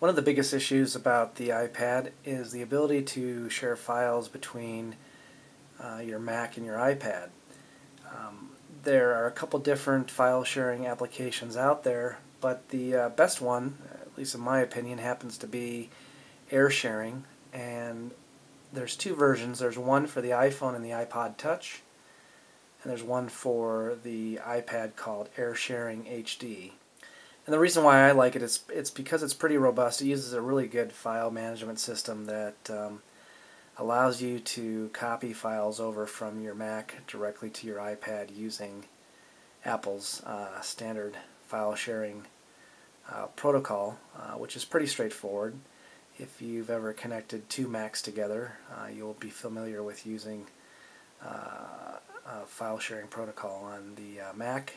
One of the biggest issues about the iPad is the ability to share files between uh, your Mac and your iPad. Um, there are a couple different file sharing applications out there, but the uh, best one, at least in my opinion, happens to be AirSharing. And there's two versions. There's one for the iPhone and the iPod Touch, and there's one for the iPad called AirSharing HD. And the reason why I like it is it's because it's pretty robust. It uses a really good file management system that um, allows you to copy files over from your Mac directly to your iPad using Apple's uh, standard file sharing uh, protocol, uh, which is pretty straightforward. If you've ever connected two Macs together, uh, you'll be familiar with using uh, file sharing protocol on the uh, Mac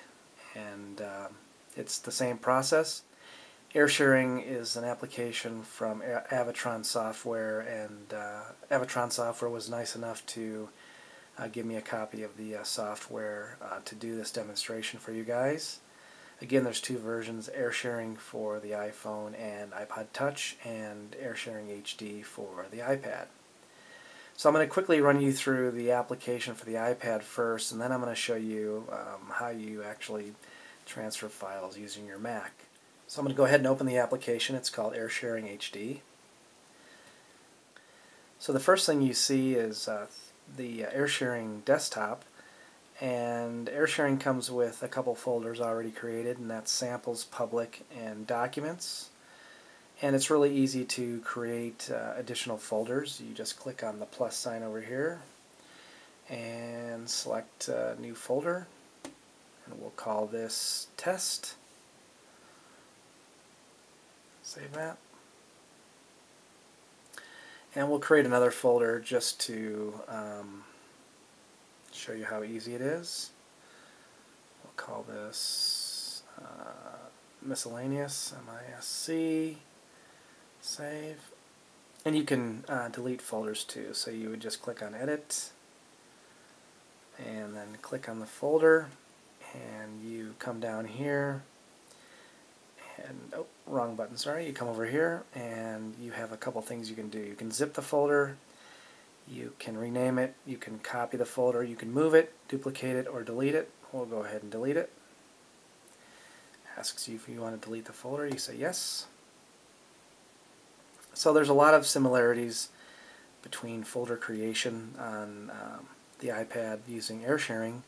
and um, it's the same process. AirSharing is an application from Avatron Software, and uh, Avatron Software was nice enough to uh, give me a copy of the uh, software uh, to do this demonstration for you guys. Again, there's two versions, AirSharing for the iPhone and iPod Touch, and AirSharing HD for the iPad. So I'm going to quickly run you through the application for the iPad first, and then I'm going to show you um, how you actually transfer files using your Mac. So I'm going to go ahead and open the application. It's called AirSharing HD. So the first thing you see is uh, the uh, AirSharing desktop and AirSharing comes with a couple folders already created and that's samples, public, and documents. And it's really easy to create uh, additional folders. You just click on the plus sign over here and select a new folder and we'll call this test. Save that. And we'll create another folder just to um, show you how easy it is. We'll call this uh, miscellaneous, MISC, save. And you can uh, delete folders too, so you would just click on edit and then click on the folder and you come down here. And oh wrong button sorry. You come over here and you have a couple things you can do. You can zip the folder. You can rename it. You can copy the folder. You can move it duplicate it or delete it. We'll go ahead and delete it. Asks you if you want to delete the folder. You say yes. So there's a lot of similarities between folder creation on um, the iPad using AirSharing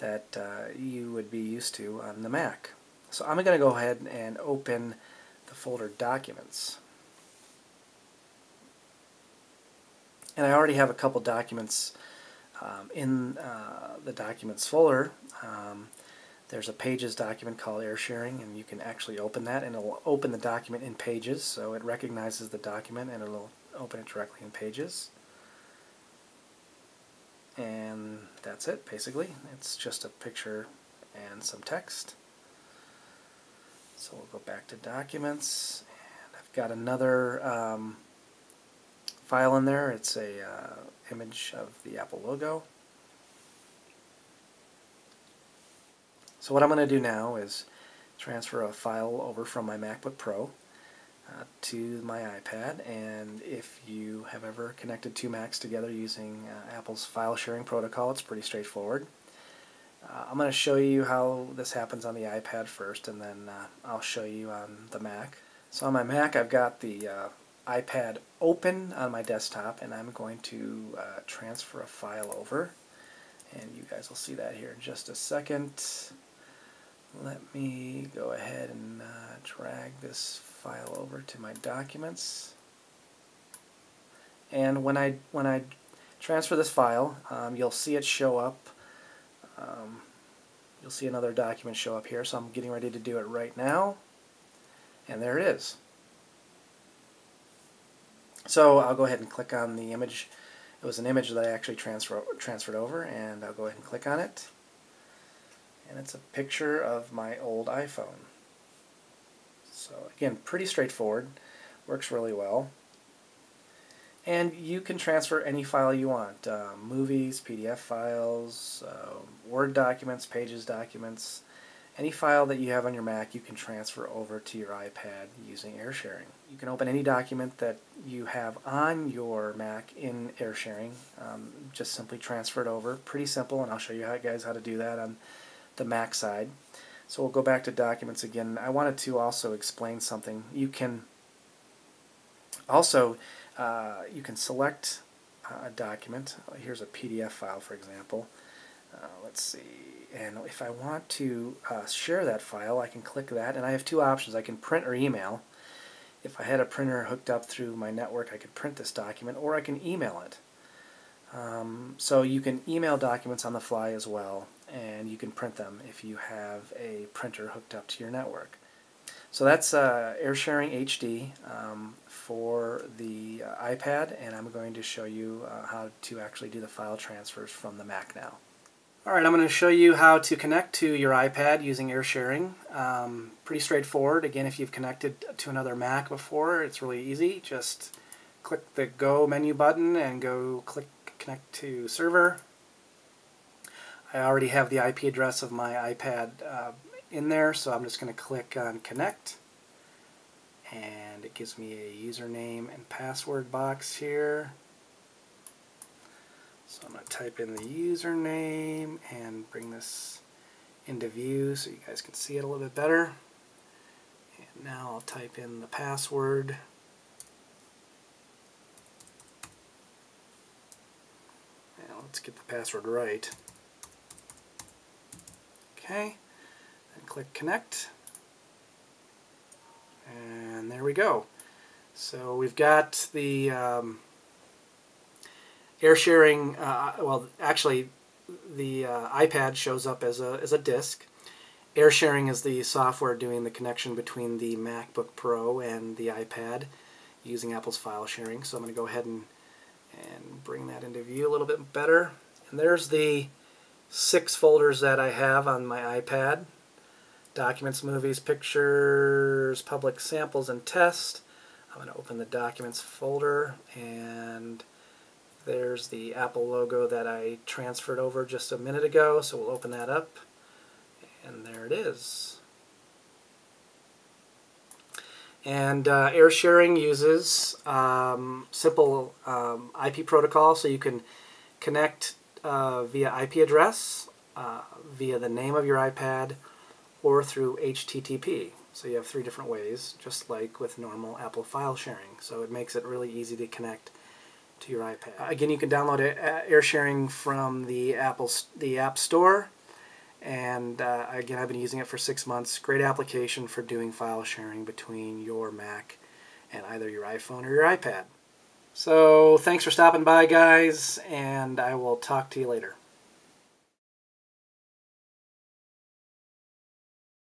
that uh, you would be used to on the Mac. So I'm going to go ahead and open the folder Documents. And I already have a couple documents um, in uh, the Documents folder. Um, there's a Pages document called Air Sharing, and you can actually open that, and it'll open the document in Pages, so it recognizes the document and it'll open it directly in Pages and that's it basically. It's just a picture and some text. So we'll go back to documents. And I've got another um, file in there. It's a uh, image of the Apple logo. So what I'm going to do now is transfer a file over from my MacBook Pro uh, to my iPad and if you have ever connected two Macs together using uh, Apple's file sharing protocol it's pretty straightforward. Uh, I'm going to show you how this happens on the iPad first and then uh, I'll show you on the Mac. So on my Mac I've got the uh, iPad open on my desktop and I'm going to transfer a file over and you guys will see that here in just a second. Let me go ahead and drag this file over to my documents. And when I when I transfer this file um, you'll see it show up um, you'll see another document show up here. So I'm getting ready to do it right now. And there it is. So I'll go ahead and click on the image. It was an image that I actually transfer, transferred over and I'll go ahead and click on it and it's a picture of my old iPhone so again, pretty straightforward, works really well. And you can transfer any file you want, uh, movies, PDF files, uh, Word documents, Pages documents, any file that you have on your Mac you can transfer over to your iPad using AirSharing. You can open any document that you have on your Mac in AirSharing. Um, just simply transfer it over. Pretty simple, and I'll show you how, guys how to do that on the Mac side. So we'll go back to documents again. I wanted to also explain something. You can also uh, you can select a document. Here's a PDF file, for example. Uh, let's see, and if I want to uh, share that file, I can click that, and I have two options. I can print or email. If I had a printer hooked up through my network, I could print this document, or I can email it. Um, so you can email documents on the fly as well, and you can print them if you have a printer hooked up to your network. So that's uh, AirSharing HD um, for the uh, iPad, and I'm going to show you uh, how to actually do the file transfers from the Mac now. Alright, I'm going to show you how to connect to your iPad using AirSharing. Um, pretty straightforward. Again, if you've connected to another Mac before, it's really easy. Just click the Go menu button and go click Connect to Server. I already have the IP address of my iPad uh, in there, so I'm just going to click on Connect. And it gives me a username and password box here. So I'm going to type in the username and bring this into view so you guys can see it a little bit better. And now I'll type in the password. Now let's get the password right. Okay, and click connect. And there we go. So we've got the um, AirSharing, uh, well, actually, the uh, iPad shows up as a, as a disk. AirSharing is the software doing the connection between the MacBook Pro and the iPad using Apple's file sharing. So I'm going to go ahead and, and bring that into view a little bit better. And there's the six folders that I have on my iPad. Documents, movies, pictures, public samples, and test. I'm going to open the documents folder and there's the Apple logo that I transferred over just a minute ago, so we'll open that up. And there it is. And uh, AirSharing uses um, simple um, IP protocol, so you can connect uh, via IP address, uh, via the name of your iPad, or through HTTP. So you have three different ways, just like with normal Apple file sharing. So it makes it really easy to connect to your iPad. Again, you can download air sharing from the Apple the App Store. And uh, again, I've been using it for six months. Great application for doing file sharing between your Mac and either your iPhone or your iPad. So thanks for stopping by, guys, and I will talk to you later.